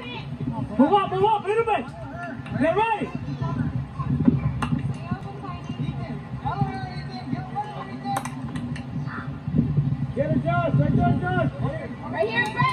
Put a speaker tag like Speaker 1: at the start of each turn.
Speaker 1: Move up, move up a little bit. Get ready. Get it, Josh. Right there, Josh.
Speaker 2: Right here, Fred.